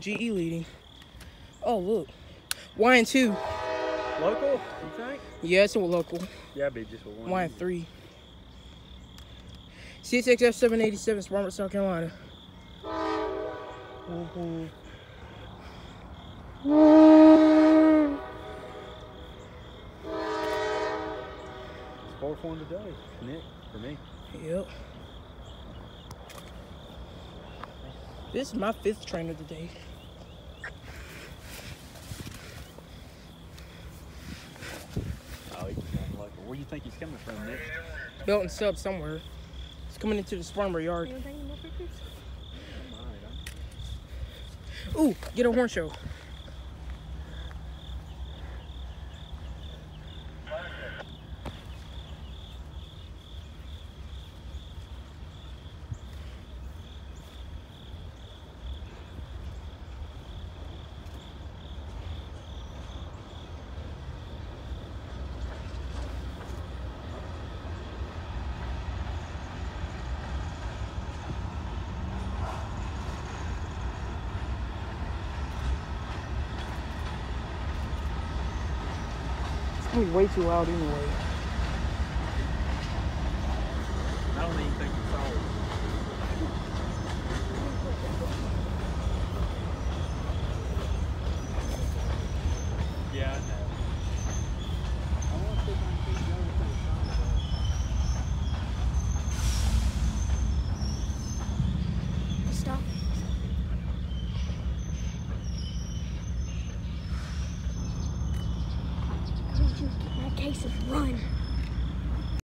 GE leading. Oh, look. Y and two. Local, you think? Yeah, it's a local. Yeah, be just a one. Y and three. CSXF 787, Spartanburg, South Carolina. It's four for one today, Nick, for me. Yep. This is my fifth train of the day. Oh, he's not. Where do you think he's coming from, Nick? Belt and sub somewhere. He's coming into the Spartanburg yard. Ooh, get a horn show. It's gonna be way too loud anyway. I don't even think he saw. Yeah, I know. I case of run.